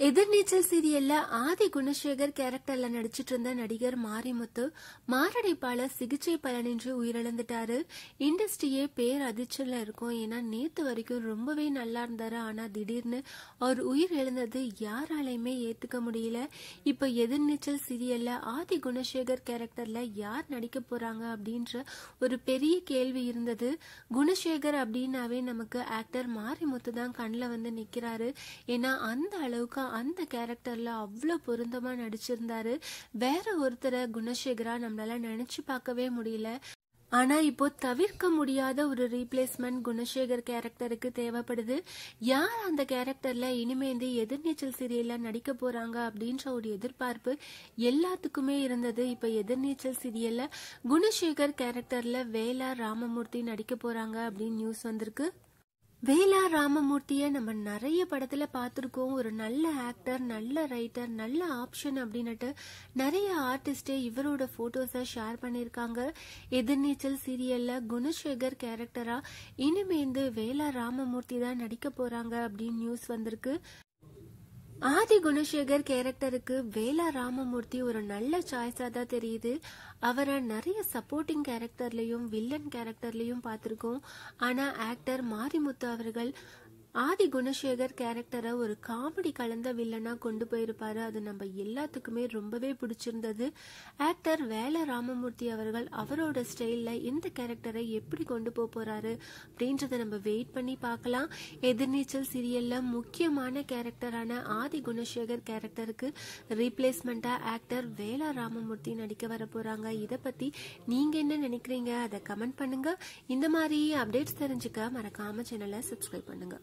எதிர்நீச்சல் சீரியல்ல ஆதி குணசேகர் கேரக்டர்ல நடிச்சிட்டு இருந்த நடிகர் மாரிமுத்து மாரடைப்பால சிகிச்சை பலனின்றி உயிரிழந்துட்டாரு. இண்டஸ்ட்ரியே பேர் அதிர்ச்சியில இருக்கும். ஏன்னா நேத்து வரைக்கும் ரொம்பவே நல்லா இருந்தாரு. ஆனா திடீர்னு அவர் உயிர் எழுந்தது யாராலையுமே ஏத்துக்க முடியல. இப்ப எதிர்நீச்சல் சீரியல்ல ஆதி குணசேகர் கேரக்டர்ல யார் நடிக்க போறாங்க அப்படின்ற ஒரு பெரிய கேள்வி இருந்தது. குணசேகர் அப்படின்னாவே நமக்கு ஆக்டர் மாரிமுத்து தான் கண்ணில் வந்து நிக்கிறாரு. ஏன்னா அந்த அளவுக்கு அந்த கேரக்டர்ல அவ்வளோ பொருந்தமாக நடிச்சிருந்தாரு. வேற ஒருத்தரை குணசேகரா நம்மளால நினைச்சு பார்க்கவே முடியல. ஆனா இப்போ தவிர்க்க முடியாத ஒரு ரீப்ளேஸ்மெண்ட் குணசேகர் கேரக்டருக்கு தேவைப்படுது. யார் அந்த கேரக்டர்ல இனிமேந்து எதிர்நீச்சல் சீரியல்ல நடிக்க போறாங்க அப்படின்ற ஒரு எதிர்பார்ப்பு எல்லாத்துக்குமே இருந்தது. இப்ப எதிர்நீச்சல் சீரியல்ல குணசேகர் கேரக்டர்ல வேலா ராமமூர்த்தி நடிக்க போறாங்க அப்படின்னு நியூஸ் வந்திருக்கு. வேலா ராமமூர்த்திய நம்ம நிறைய படத்துல பார்த்துருக்கோம். ஒரு நல்ல ஆக்டர் நல்ல ரைட்டர் நல்ல ஆப்ஷன் அப்படின்னுட்டு நிறைய ஆர்டிஸ்டே இவரோட போட்டோஸை ஷேர் பண்ணியிருக்காங்க. எதிர்நீச்சல் சீரியல்ல குணசேகர் கேரக்டரா இனிமேந்து வேலா ராமமூர்த்தி தான் நடிக்க போறாங்க அப்படின்னு நியூஸ் வந்திருக்கு. ஆதி குணசேகர் கேரக்டருக்கு வேலா ராமமூர்த்தி ஒரு நல்ல சாய்ஸா தான் தெரியுது. அவரை நிறைய சப்போர்ட்டிங் கேரக்டர்லயும் வில்லன் கேரக்டர்லயும் பார்த்திருக்கோம். ஆனா ஆக்டர் மாரிமுத்து அவர்கள் ஆதி குணசேகர் கேரக்டரை ஒரு காமெடி கலந்த வில்லனா கொண்டு போயிருப்பாரு. அது நம்ம எல்லாத்துக்குமே ரொம்பவே பிடிச்சிருந்தது. ஆக்டர் வேல ராமமூர்த்தி அவர்கள் அவரோட ஸ்டைல்ல இந்த கேரக்டரை எப்படி கொண்டு போக போறாரு அப்படின்றத நம்ம வெயிட் பண்ணி பார்க்கலாம். எதிர்நீச்சல் சீரியல்ல முக்கியமான கேரக்டரான ஆதி குணசேகர் கேரக்டருக்கு ரீப்ளேஸ்மெண்டா ஆக்டர் வேல ராமமூர்த்தி நடிக்க வர போறாங்க. இதை பத்தி நீங்க என்ன நினைக்கிறீங்க? அதை கமெண்ட் பண்ணுங்க. இந்த மாதிரி அப்டேட்ஸ் தெரிஞ்சுக்க மறக்காம சேனலை சப்ஸ்கிரைப் பண்ணுங்க.